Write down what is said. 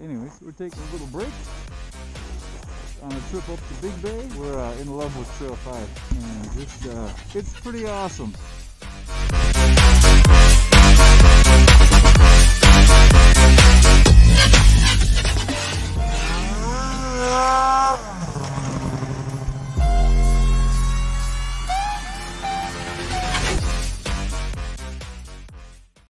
Anyways, we're taking a little break on a trip up to Big Bay. We're uh, in love with Trail 5 and just, uh, it's pretty awesome.